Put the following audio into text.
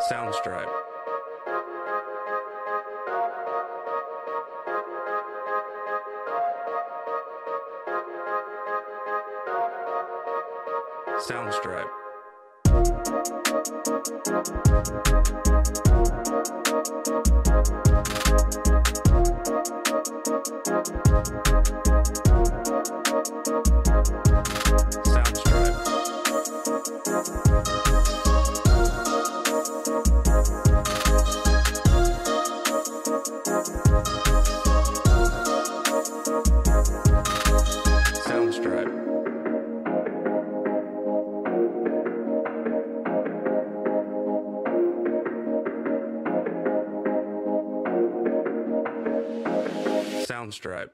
Soundstripe. Soundstripe. Soundstripe. Soundstripe. Soundstripe.